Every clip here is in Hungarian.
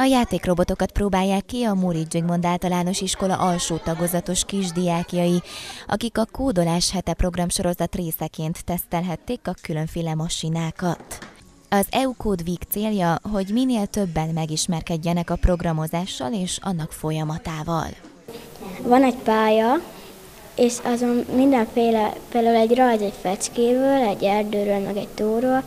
A játékrobotokat próbálják ki a Múri Zsigmond általános iskola alsó tagozatos kisdiákjai, akik a Kódolás hete programsorozat részeként tesztelhették a különféle masinákat. Az EU Code Week célja, hogy minél többen megismerkedjenek a programozással és annak folyamatával. Van egy pálya, és azon mindenféle, például egy rajz egy fecskéből, egy erdőről, meg egy tóról,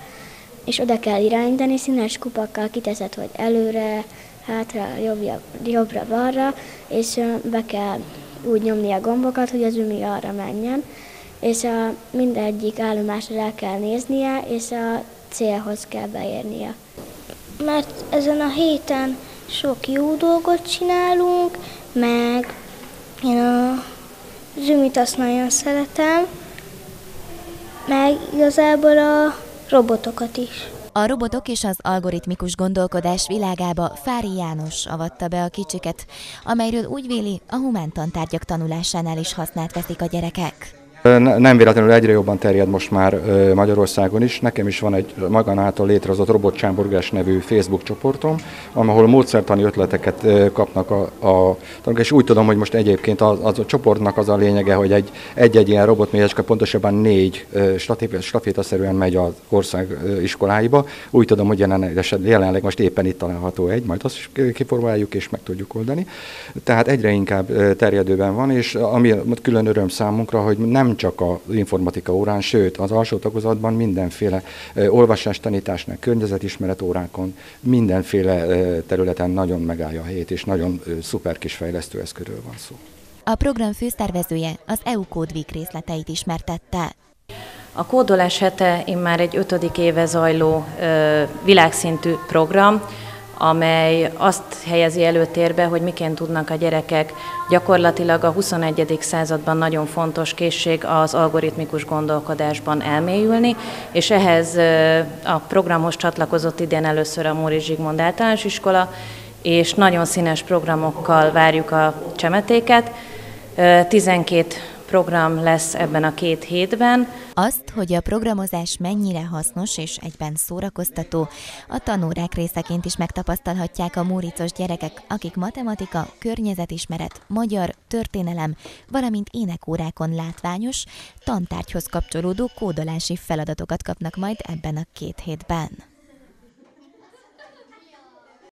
és oda kell irányítani, színes kupakkal kiteszed, hogy előre, hátra, jobbra, jobbra, balra, és be kell úgy nyomni a gombokat, hogy az ümi arra menjen, és a mindegyik állomásra el kell néznie, és a célhoz kell beérnie. Mert ezen a héten sok jó dolgot csinálunk, meg én a zümit azt nagyon szeretem, meg igazából a robotokat is. A robotok és az algoritmikus gondolkodás világába Fári János avatta be a kicsiket, amelyről úgy véli, a humántantárgyak tanulásánál is használt veszik a gyerekek. Nem véletlenül egyre jobban terjed most már Magyarországon is. Nekem is van egy magánáltal létrehozott robotcsámborgás nevű Facebook csoportom, ahol módszertani ötleteket kapnak a, a és úgy tudom, hogy most egyébként az, az a csoportnak az a lényege, hogy egy, egy-egy ilyen robotmélyecske pontosabban négy stafétaszerűen megy az ország iskoláiba. Úgy tudom, hogy jelenleg, jelenleg most éppen itt található egy, majd azt is kiformáljuk és meg tudjuk oldani. Tehát egyre inkább terjedőben van, és ami külön öröm számunkra, hogy nem nem csak az informatika órán, sőt az alsó tagozatban mindenféle olvasástanításnak, környezetismeret órákon, mindenféle területen nagyon megállja a helyét, és nagyon szuper kis fejlesztő eszközről van szó. A program főszervezője az EU Code Week részleteit ismertette. A kódolás hete immár egy ötödik éve zajló világszintű program, amely azt helyezi előtérbe, hogy miként tudnak a gyerekek gyakorlatilag a 21. században nagyon fontos készség az algoritmikus gondolkodásban elmélyülni, és ehhez a programhoz csatlakozott idén először a Móri Zsigmond általános iskola, és nagyon színes programokkal várjuk a csemetéket. 12 program lesz ebben a két hétben. Azt, hogy a programozás mennyire hasznos és egyben szórakoztató, a tanórák részeként is megtapasztalhatják a múricos gyerekek, akik matematika, környezetismeret, magyar, történelem, valamint énekórákon látványos, tantárgyhoz kapcsolódó kódolási feladatokat kapnak majd ebben a két hétben.